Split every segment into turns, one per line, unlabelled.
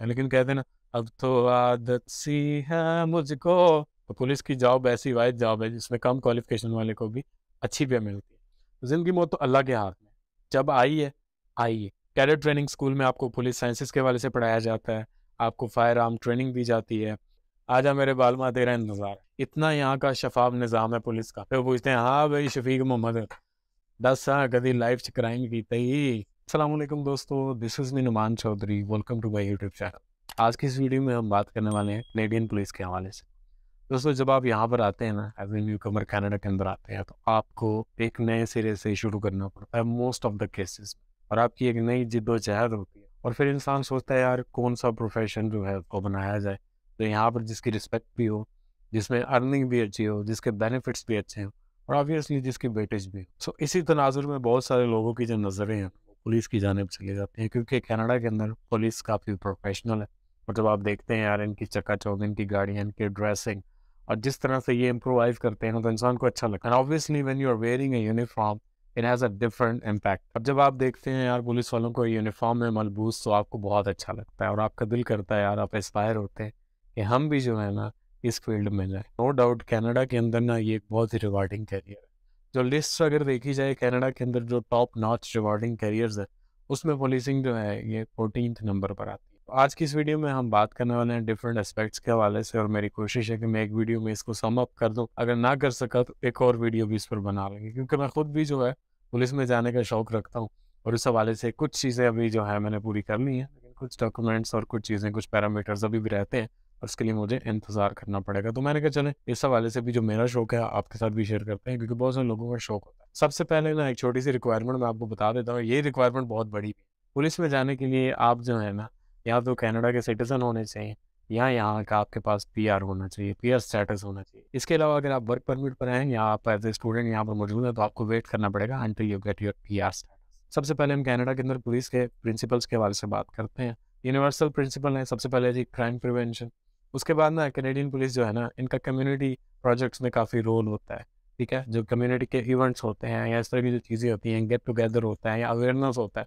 लेकिन कहते हैं ना, अब तो आदत सी है मुझको। तो पुलिस की जॉब ऐसी वाइज जॉब है, जिसमें कम क्वालिफिकेशन वाले को भी अच्छी पे मिलती है। तो ज़िंदगी मौत तो अल्लाह के हाथ में जब आई है आई है। कैडेट ट्रेनिंग स्कूल में आपको पुलिस साइंसिस के वाले से पढ़ाया जाता है। आपको फायर आर्म ट्रेनिंग दी जाती है। आजा मेरे बाल माँ तेरा इंतज़ार इतना यहाँ का शफाफ निज़ाम है पुलिस का। फिर पूछते हैं हाँ भाई, शफीक मोहम्मद, दस कभी लाइफ च क्राइम की ही असलम दोस्तों this is me Numan Chaudhary welcome to my YouTube channel आज की इस वीडियो में हम बात करने वाले हैं कनेडियन पुलिस के हवाले से। दोस्तों, जब आप यहाँ पर आते हैं ना as a newcomer Canada के अंदर आते हैं तो आपको एक नए सिरे से शुरू करना पड़ता है मोस्ट ऑफ़ द केसेस और आपकी एक नई जिद्दोजहद होती है। और फिर इंसान सोचता है, यार कौन सा प्रोफेशन जो है उसको बनाया जाए? तो यहाँ पर जिसकी रिस्पेक्ट भी हो, जिसमें अर्निंग भी अच्छी हो, जिसके बेनिफिट्स भी अच्छे हों, और ऑब्वियसली जिसकी बेटेज भी हो। सो इसी तनाजुर में बहुत सारे लोगों की जो नज़रें हैं पुलिस की जानब चली जाते हैं, क्योंकि कनाडा के अंदर पुलिस काफ़ी प्रोफेशनल है। और जब आप देखते हैं यार इनकी चक्का चौक इनकी गाड़ियाँ, इनकी ड्रेसिंग और जिस तरह से ये इम्प्रोवाइज करते हैं तो इंसान को अच्छा लगता है। Obviously when you are wearing a uniform it has a different impact अब जब आप देखते हैं यार पुलिस वालों को यूनिफॉर्म में मलबूस तो आपको बहुत अच्छा लगता है और आपका दिल करता है यार आप इंस्पायर होते हैं कि हम भी जो है ना, इस फ़ील्ड में जाए। नो डाउट कनाडा के अंदर ना ये एक बहुत ही रिवार्डिंग कैरियर है। जो लिस्ट अगर देखी जाए कनाडा के अंदर जो टॉप नॉच रिवॉर्डिंग कैरियर्स है, उसमें पुलिसिंग जो है, ये फोर्टीन नंबर पर आती है। आज की इस वीडियो में हम बात करने वाले हैं डिफरेंट एस्पेक्ट्स के हवाले से और मेरी कोशिश है कि मैं एक वीडियो में इसको सम अप कर दूँ। अगर ना कर सका तो एक और वीडियो भी इस पर बना लेंगे, क्योंकि मैं खुद भी जो है, पुलिस में जाने का शौक रखता हूँ और इस हवाले से कुछ चीज़ें अभी जो है मैंने पूरी कर ली हैं, लेकिन कुछ डॉक्यूमेंट्स और कुछ चीज़ें, कुछ पैरामीटर्स अभी भी रहते हैं। उसके लिए मुझे इंतज़ार करना पड़ेगा। तो मैंने कहा, चले, इस हवाले से भी जो मेरा शौक है, आपके साथ भी शेयर करते हैं, क्योंकि बहुत सारे लोगों का शौक होता है। सबसे पहले ना एक छोटी सी रिक्वायरमेंट मैं आपको बता देता हूँ, ये रिक्वायरमेंट बहुत बड़ी पुलिस में जाने के लिए आप जो है ना, या तो कैनेडा के सिटीज़न होने चाहिए, या यहाँ का आपके पास पीआर होना चाहिए पीआर स्टेटस होना चाहिए। इसके अलावा अगर आप वर्क परमिट पर हैं, या आप एज ए स्टूडेंट यहाँ पर मौजूद हैं तो आपको वेट करना पड़ेगा until you get your PR status सबसे पहले हम कनाडा के अंदर पुलिस के प्रिंसिपल्स के हवाले से बात करते हैं। यूनिवर्सल प्रिंसिपल है, सबसे पहले जी क्राइम प्रिवेंशन उसके बाद ना कैनेडियन पुलिस जो है ना, इनका कम्युनिटी प्रोजेक्ट्स में काफ़ी रोल होता है, ठीक है? जो कम्युनिटी के इवेंट्स होते हैं या इस तरह की जो चीज़ें होती हैं गेट टुगेदर होता है या अवेयरनेस होता है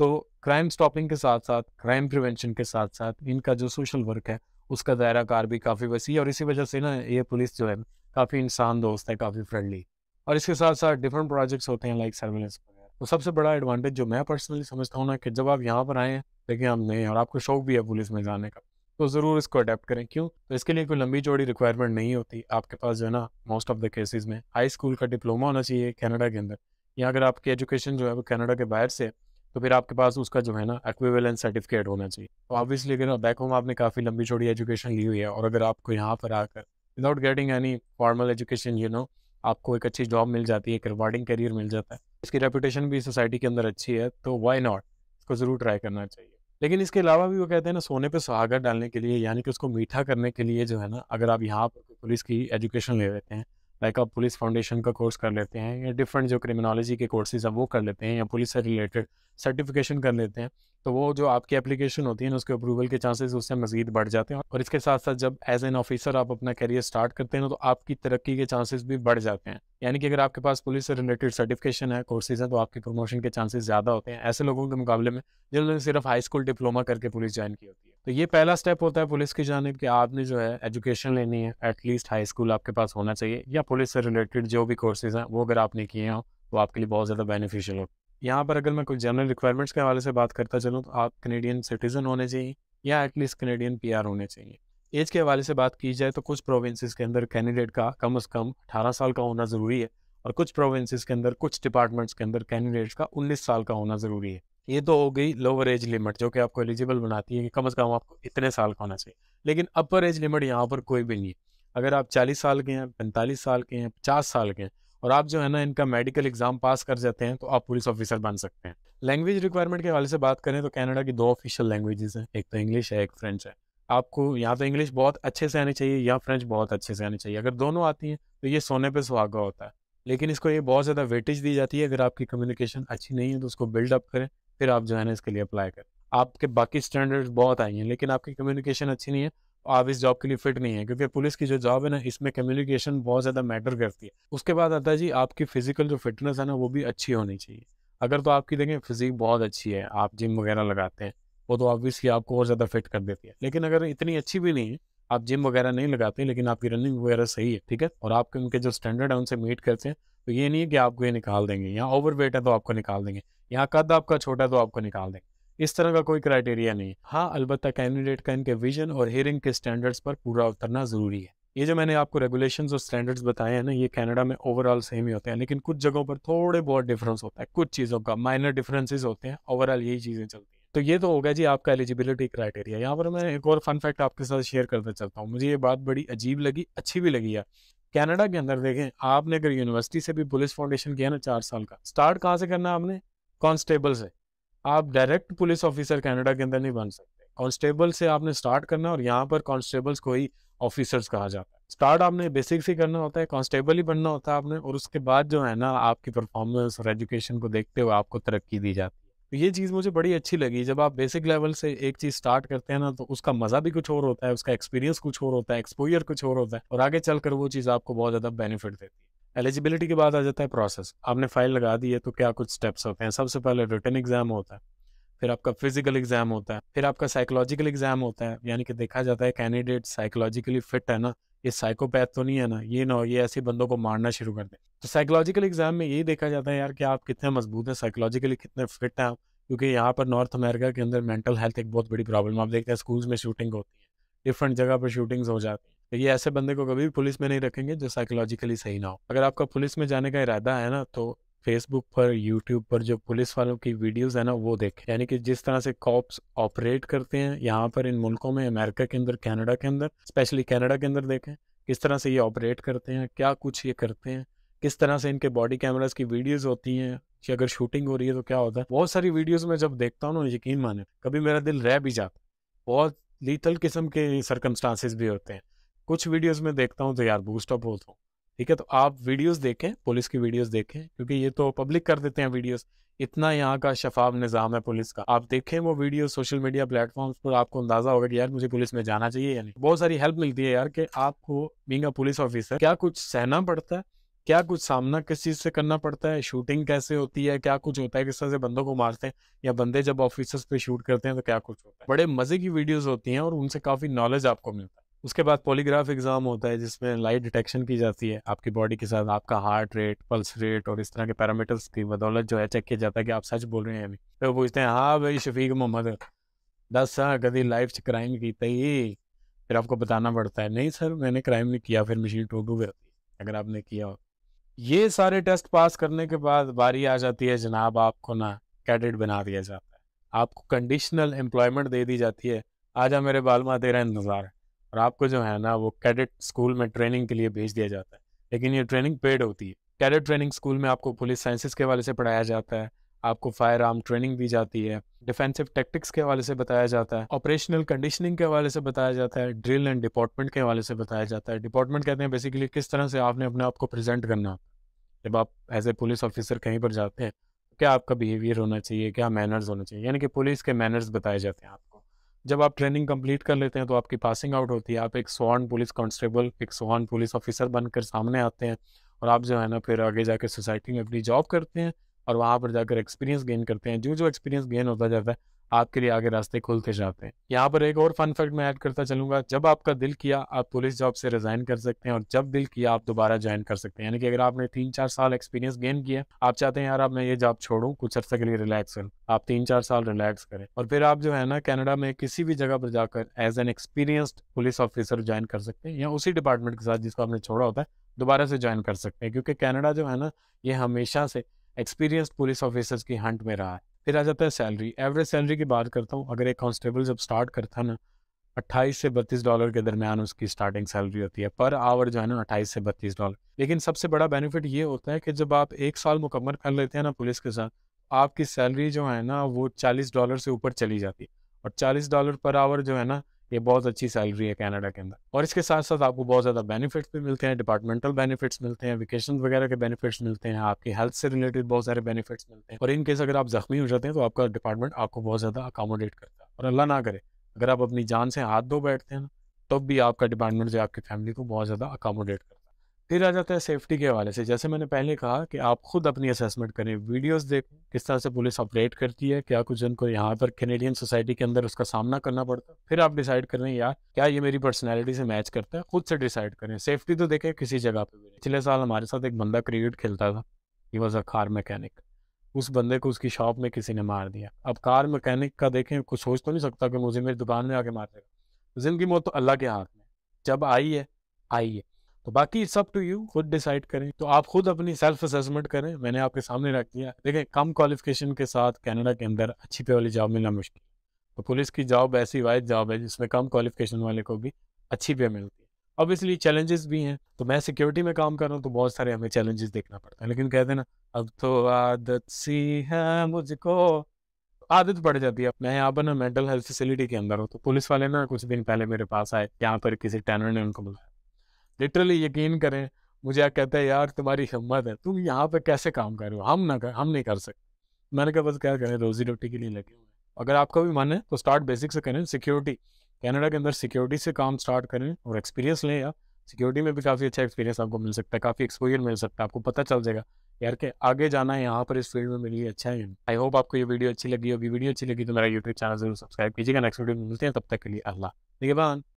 तो क्राइम स्टॉपिंग के साथ साथ क्राइम प्रिवेंशन के साथ साथ इनका जो सोशल वर्क है, उसका दायरा कार भी काफ़ी वसी है और इसी वजह से ना ये पुलिस जो है, काफ़ी इंसान दोस्त है, काफ़ी फ्रेंडली और इसके साथ साथ डिफरेंट प्रोजेक्ट्स होते हैं लाइक सर्विलेंस तो सबसे बड़ा एडवांटेज जो मैं पर्सनली समझता हूँ ना कि जब आप यहाँ पर आए देखिए हम नहीं और आपको शौक भी है पुलिस में जाने का। तो ज़रूर इसको अडेप्ट करें। क्यों? तो इसके लिए कोई लंबी चौड़ी रिक्वायरमेंट नहीं होती। आपके पास जो है ना मोस्ट ऑफ़ द केसेस में हाई स्कूल का डिप्लोमा होना चाहिए कनाडा के अंदर। या अगर आपकी एजुकेशन जो है वो कनाडा के बाहर से तो फिर आपके पास उसका जो है ना एक्विवेलेंस सर्टिफिकेट होना चाहिए। तो ऑब्वियसली अगर बैक होम आपने काफ़ी लंबी चौड़ी एजुकेशन ली हुई है और अगर आपको यहाँ पर आकर without getting any formal education you know आपको एक अच्छी जॉब मिल जाती है, एक रिवार्डिंग करियर मिल जाता है, इसकी रेपुटेशन भी सोसाइटी के अंदर अच्छी है तो वाई नॉट इसको ज़रूर ट्राई करना चाहिए। लेकिन इसके अलावा भी वो कहते हैं ना, सोने पे सुहागर डालने के लिए, यानी कि उसको मीठा करने के लिए जो है ना, अगर आप यहाँ पर पुलिस की एजुकेशन ले लेते हैं, लाइक आप पुलिस फाउंडेशन का कोर्स कर लेते हैं या डिफरेंट जो क्रिमिनोलॉजी के कोर्सेज हैं, वो कर लेते हैं या पुलिस से रिलेटेड सर्टिफिकेशन कर लेते हैं तो वो जो आपकी एप्लीकेशन होती है ना, उसके अप्रूवल के चांसेस उससे मजीद बढ़ जाते हैं। और इसके साथ साथ जब एज एन ऑफिसर आप अपना करियर स्टार्ट करते हैं तो आपकी तरक्की के चांसेस भी बढ़ जाते हैं। यानी कि अगर आपके पास पुलिस से रिलेटेड सर्टिफिकेशन है कोर्सेज हैं तो आपके प्रमोशन के चांसेस ज़्यादा होते हैं। ऐसे लोगों के मुकाबले में, जिन्होंने सिर्फ़ हाई स्कूल डिप्लोमा करके पुलिस ज्वाइन की होती है। तो ये पहला स्टेप होता है पुलिस की जानब कि आपने जो है एजुकेशन लेनी है एटलीस्ट हाई स्कूल आपके पास होना चाहिए, या पुलिस से रिलेटेड जो भी कोर्सेज हैं, वो अगर आपने किए हों तो आपके लिए बहुत ज़्यादा बेनिफिशियल हो। यहाँ पर अगर मैं कुछ जनरल रिक्वायरमेंट्स के हवाले से बात करता चलूँ तो आप कनेडियन सिटीज़न होने चाहिए या एटलीस्ट कनेडियन पीआर होने चाहिए। एज के हवाले से बात की जाए तो कुछ प्रोविंसेस के अंदर कैंडिडेट का कम अज़ कम अठारह साल का होना ज़रूरी है और कुछ प्रोविंसेस के अंदर, कुछ डिपार्टमेंट्स के अंदर कैंडिडेट्स का उन्नीस साल का होना ज़रूरी है। ये तो हो गई लोअर एज लिमिट जो कि आपको एलिजिबल बनाती है कि कम अज़ कम आपको इतने साल का होना चाहिए। लेकिन अपर एज लिमिट यहाँ पर कोई भी नहीं है। अगर आप चालीस साल के हैं, पैंतालीस साल के हैं, पचास साल के हैं और आप जो है ना इनका मेडिकल एग्ज़ाम पास कर जाते हैं तो आप पुलिस ऑफिसर बन सकते हैं। लैंग्वेज रिक्वायरमेंट के हवाले से बात करें तो कनाडा की दो ऑफिशियल लैंग्वेजेस हैं। एक तो इंग्लिश है, एक फ्रेंच है। आपको यहाँ तो इंग्लिश बहुत अच्छे से आनी चाहिए या फ्रेंच बहुत अच्छे से आनी चाहिए। अगर दोनों आती हैं तो ये सोने पर सुहागा होता है। लेकिन इसको ये बहुत ज़्यादा वेटेज दी जाती है। अगर आपकी कम्युनिकेशन अच्छी नहीं है तो उसको बिल्डअप करें, फिर आप जो है ना इसके लिए अप्लाई करें। आपके बाकी स्टैंडर्ड्स बहुत आई हैं, लेकिन आपकी कम्युनिकेशन अच्छी नहीं है आप इस जॉब के लिए फिट नहीं है, क्योंकि पुलिस की जो जॉब है ना, इसमें कम्युनिकेशन बहुत ज़्यादा मैटर करती है। उसके बाद आता है जी, आपकी फ़िज़िकल जो फिटनेस है ना, वो भी अच्छी होनी चाहिए। अगर तो आपकी देखें फिजिक बहुत अच्छी है, आप जिम वगैरह लगाते हैं, वो तो ऑब्वियसली आपको और ज़्यादा फिट कर देती है। लेकिन अगर इतनी अच्छी भी नहीं है, आप जिम वगैरह नहीं लगाते लेकिन आपकी रनिंग वगैरह सही है, ठीक है? और आपके उनके जो स्टैंडर्ड है, उनसे मीट करते हैं तो ये नहीं है कि आपको ये निकाल देंगे, यहाँ ओवर वेट है तो आपको निकाल देंगे, यहाँ कद आपका छोटा है तो आपको निकाल देंगे। इस तरह का कोई क्राइटेरिया नहीं है। अलबत्त कैंडिडेट का इनके विजन और हेयरिंग के स्टैंडर्ड्स पर पूरा उतरना ज़रूरी है। ये जो मैंने आपको रेगुलेशंस और स्टैंडर्ड्स बताए हैं ना, ये कनाडा में ओवरऑल सेम ही होते हैं, लेकिन कुछ जगहों पर थोड़े बहुत डिफरेंस होता है, कुछ चीज़ों का माइनर डिफरेंसेस होते हैं ओवरऑल यही चीज़ें चलती हैं। तो ये तो होगा जी आपका एलिजिबिलिटी क्राइटेरिया यहाँ पर मैं एक और फन फैक्ट आपके साथ शेयर करते चलता हूँ। मुझे ये बात बड़ी अजीब लगी, अच्छी भी लगी है कनाडा के अंदर देखें, आपने अगर यूनिवर्सिटी से भी पुलिस फाउंडेशन किया ना चार साल का स्टार्ट कहाँ से करना आपने? कांस्टेबल से। आप डायरेक्ट पुलिस ऑफिसर कनाडा के अंदर नहीं बन सकते। कांस्टेबल से आपने स्टार्ट करना और यहाँ पर कांस्टेबल्स को ही ऑफिसर्स कहा जाता है। स्टार्ट आपने बेसिक से करना होता है कांस्टेबल ही बनना होता है आपने, और उसके बाद जो है ना, आपकी परफॉर्मेंस और एजुकेशन को देखते हुए आपको तरक्की दी जाती है। तो ये चीज़ मुझे बड़ी अच्छी लगी। जब आप बेसिक लेवल से एक चीज़ स्टार्ट करते हैं ना तो उसका मज़ा भी कुछ और होता है, उसका एक्सपीरियंस कुछ और होता है एक्सपोजर कुछ और होता है, और आगे चलकर वो चीज़ आपको बहुत ज़्यादा बेनिफिट देती है। एलिजिबिलिटी के बाद आ जाता है प्रोसेस आपने फ़ाइल लगा दी है तो क्या कुछ स्टेप्स होते हैं? सबसे पहले रिटर्न एग्ज़ाम होता है, फिर आपका फ़िज़िकल एग्ज़ाम होता है, फिर आपका साइकोलॉजिकल एग्ज़ाम होता है। यानी कि देखा जाता है कैंडिडेट साइकोलॉजिकली फिट है ना, ये साइकोपैथ तो नहीं है ना, ये ना ये ऐसे बंदों को मारना शुरू कर दे। तो साइकोलॉजिकल एग्ज़ाम में यही देखा जाता है यार कि आप कितने मज़बूत हैं साइकोलॉजिकली कितने फिट हैं आप, क्योंकि यहाँ पर नॉर्थ अमेरिका के अंदर मेंटल हेल्थ एक बहुत बड़ी प्रॉब्लम आप देखते हैं स्कूल्स में शूटिंग होती है। डिफरेंट जगह पर शूटिंग्स हो जाती हैं। तो ये ऐसे बंदे को कभी भी पुलिस में नहीं रखेंगे जो साइकोलॉजिकली सही ना हो। अगर आपका पुलिस में जाने का इरादा है ना तो फेसबुक पर यूट्यूब पर जो पुलिस वालों की वीडियोस है ना, वो देखें। यानी कि जिस तरह से कॉप्स ऑपरेट करते हैं, यहाँ पर इन मुल्कों में, अमेरिका के अंदर, कनाडा के अंदर स्पेशली कनाडा के अंदर देखें, किस तरह से ये ऑपरेट करते हैं, क्या कुछ ये करते हैं, किस तरह से इनके बॉडी कैमराज की वीडियोस होती हैं, कि अगर शूटिंग हो रही है तो क्या होता है। बहुत सारी वीडियोस में जब देखता हूँ ना, यकीन माने, कभी मेरा दिल रह भी जाता बहुत लीथल किस्म के सरकमस्टांसिस भी होते हैं। कुछ वीडियोस में देखता हूँ तो यार बूस्ट बूस्टअप होता हूँ ठीक है? तो आप वीडियोस देखें, पुलिस की वीडियोस देखें, क्योंकि ये तो पब्लिक कर देते हैं वीडियोस इतना यहाँ का शफाफ निज़ाम है पुलिस का। आप देखें वो वीडियो सोशल मीडिया प्लेटफॉर्म्स पर आपको अंदाज़ा होगा कि यार मुझे पुलिस में जाना चाहिए या नहीं। बहुत सारी हेल्प मिलती है यार कि आपको बींग पुलिस ऑफिसर क्या कुछ सहना पड़ता है? क्या कुछ सामना किस चीज़ से करना पड़ता है? शूटिंग कैसे होती है? क्या कुछ होता है किस तरह से बंदों को मारते हैं? या बंदे जब ऑफिसर्स पे शूट करते हैं तो क्या कुछ होता है? बड़े मज़े की वीडियोस होती हैं और उनसे काफ़ी नॉलेज आपको मिलता है। उसके बाद पॉलीग्राफ एग्ज़ाम होता है जिसमें लाइट डिटेक्शन की जाती है आपकी बॉडी के साथ, आपका हार्ट रेट, पल्स रेट और इस तरह के पैरामीटर्स की बदौलत जो है चेक किया जाता है कि आप सच बोल रहे हैं अभी तो पूछते हैं हाँ भाई, शफीक मोहम्मद, दस हाँ कभी लाइफ क्राइम की ही फिर आपको बताना पड़ता है। नहीं सर, मैंने क्राइम नहीं किया, फिर मशीन टोटू करती अगर आपने किया हो ये सारे टेस्ट पास करने के बाद बारी आ जाती है, जनाब आपको ना कैडेट बना दिया जाता है। आपको कंडीशनल एम्प्लॉयमेंट दे दी जाती है। आजा मेरे बाल माँ तेरा इंतज़ार है। और आपको जो है ना, वो कैडेट स्कूल में ट्रेनिंग के लिए भेज दिया जाता है। लेकिन ये ट्रेनिंग पेड होती है। कैडेट ट्रेनिंग स्कूल में आपको पुलिस साइंसिस के वाले से पढ़ाया जाता है। आपको फायर आर्म ट्रेनिंग दी जाती है, डिफेंसिव टेक्टिक्स के हवाले से बताया जाता है, ऑपरेशनल कंडीशनिंग के हवाले से बताया जाता है, ड्रिल एंड डिपार्टमेंट के हवाले से बताया जाता है। डिपार्टमेंट कहते हैं बेसिकली किस तरह से आपने अपने आप को प्रेजेंट करना। जब आप एज ए पुलिस ऑफिसर कहीं पर जाते हैं, क्या आपका बिहेवियर होना चाहिए, क्या मैनर्स होना चाहिए? यानी कि पुलिस के मैनर्स बताए जाते हैं आपको। जब आप ट्रेनिंग कंप्लीट कर लेते हैं तो आपकी पासिंग आउट होती है। आप एक सोहान पुलिस कांस्टेबल एक सोहान पुलिस ऑफिसर बनकर सामने आते हैं और आप जो है ना, फिर आगे जाकर सोसाइटी में अपनी जॉब करते हैं। और वहाँ पर जाकर एक्सपीरियंस गेन करते हैं। जो जो एक्सपीरियंस गेन होता जाता है, आपके लिए आगे रास्ते खुलते जाते हैं। यहाँ पर एक और फन फैक्ट मैं ऐड करता चलूँगा। जब आपका दिल किया, आप पुलिस जॉब से रिजाइन कर सकते हैं और जब दिल किया, आप दोबारा ज्वाइन कर सकते हैं। यानी कि अगर आपने तीन चार साल एक्सपीरियंस गेन किया, आप चाहते हैं, यार आप मैं ये जॉब छोड़ूं, कुछ अर्से के लिए रिलैक्स करूँ। आप तीन चार साल रिलैक्स करें। और फिर आप जो है ना, कैनेडा में किसी भी जगह पर जाकर as an experienced police officer join कर सकते हैं या उसी डिपार्टमेंट के साथ जिसको आपने छोड़ा होता है, दोबारा से ज्वाइन कर सकते हैं। क्योंकि कैनेडा जो है ना, ये हमेशा से एक्सपीरियंस्ड पुलिस ऑफिसर्स की हंट में रहा है। फिर आ जाता है सैलरी। एवरेज सैलरी की बात करता हूँ, अगर एक कांस्टेबल जब स्टार्ट करता ना, अट्ठाईस से बत्तीस डॉलर के दरमियान उसकी स्टार्टिंग सैलरी होती है, पर आवर जो है ना, अट्ठाईस से बत्तीस डॉलर। लेकिन सबसे बड़ा बेनिफिट ये होता है कि जब आप एक साल मुकम्मल कर लेते हैं ना पुलिस के साथ, आपकी सैलरी जो है ना, वो चालीस डॉलर से ऊपर चली जाती है। और चालीस डॉलर पर आवर जो है ना ये बहुत अच्छी सैलरी है कनाडा के अंदर। और इसके साथ साथ आपको बहुत ज़्यादा बेनिफिट्स भी मिलते हैं डिपार्टमेंटल बेनिफिट्स मिलते हैं वेकेशन वगैरह के बेनिफिट्स मिलते हैं, आपके हेल्थ से रिलेटेड बहुत सारे बेनिफिट्स मिलते हैं। और इन केस अगर आप जख्मी हो जाते हैं तो आपका डिपार्टमेंट आपको बहुत ज़्यादा अकोमोडेट करता है। और अल्लाह ना करे, अगर आप अपनी जान से हाथ धो बैठते हैं तब तो भी आपका डिपार्टमेंट जो आपकी फैमिली को बहुत ज़्यादा अकोमोडेट करता है। फिर आ जाता है सेफ्टी के हवाले से। जैसे मैंने पहले कहा कि आप खुद अपनी असेसमेंट करें वीडियोस देखें, किस तरह से पुलिस ऑपरेट करती है, क्या कुछ उनको यहाँ पर कैनेडियन सोसाइटी के अंदर उसका सामना करना पड़ता है, फिर आप डिसाइड करें, यार, क्या ये मेरी पर्सनैलिटी से मैच करता है? खुद से डिसाइड करें। सेफ्टी तो देखें, किसी जगह पर पिछले साल हमारे साथ एक बंदा क्रिकेट खेलता था। He was a car mechanic उस बंदे को उसकी शॉप में किसी ने मार दिया। अब कार मैकेनिक का देखें, कुछ सोच तो नहीं सकता कि मुझे मेरी दुकान में आके मार देगा। ज़िंदगी मौत तो अल्लाह के हाथ में जब आई है आई है। तो बाकी सब टू यू खुद डिसाइड करें। तो आप खुद अपनी सेल्फ असेसमेंट करें। मैंने आपके सामने रख दिया। देखें, कम क्वालिफिकेशन के साथ कनाडा के अंदर अच्छी पे वाली जॉब मिलना मुश्किल। तो पुलिस की जॉब ऐसी वाइज जॉब है जिसमें कम क्वालिफिकेशन वाले को भी अच्छी पे मिलती है। ऑब्वियसली चैलेंजेस भी हैं। तो मैं सिक्योरिटी में काम कर रहा हूँ तो बहुत सारे हमें चैलेंजेस देखना पड़ता है। लेकिन कहते हैं ना, अब तो आदत सी है मुझको। आदत पड़ जाती है। मैं यहाँ पर ना मेंटल हेल्थ फैसिलिटी के अंदर हूँ तो पुलिस वाले ना कुछ दिन पहले मेरे पास आए। यहाँ पर किसी टैनर ने उनको बुलाया। लिटरली यकीन करें, मुझे आप कहते हैं, यार, तुम्हारी हिम्मत है, तुम यहाँ पे कैसे काम कर रहे हो? हम ना कर, हम नहीं कर सकते। मैंने कहा, बस क्या करें, रोजी रोटी के लिए लगे हुए अगर आपका भी मन है तो स्टार्ट बेसिक से करें सिक्योरिटी कनाडा के अंदर सिक्योरिटी से काम स्टार्ट करें और एक्सपीरियंस लें आप सिक्योरिटी में भी काफ़ी अच्छा एक्सपीरियंस आपको मिल सकता है, काफ़ी एक्सपोजर मिल सकता है, आपको पता चल जाएगा, यार, के आगे जाना है, यहाँ पर इस फ़ील्ड में मेरे लिए अच्छा है। आई होप आपको ये वीडियो अच्छी लगी होगी। वीडियो अच्छी लगी तो मेरा यूट्यूब चैनल ज़रूर सब्सक्राइब कीजिएगा। नेक्स्ट वीडियो में मिलते हैं, तब तक के लिए अल्लाह। है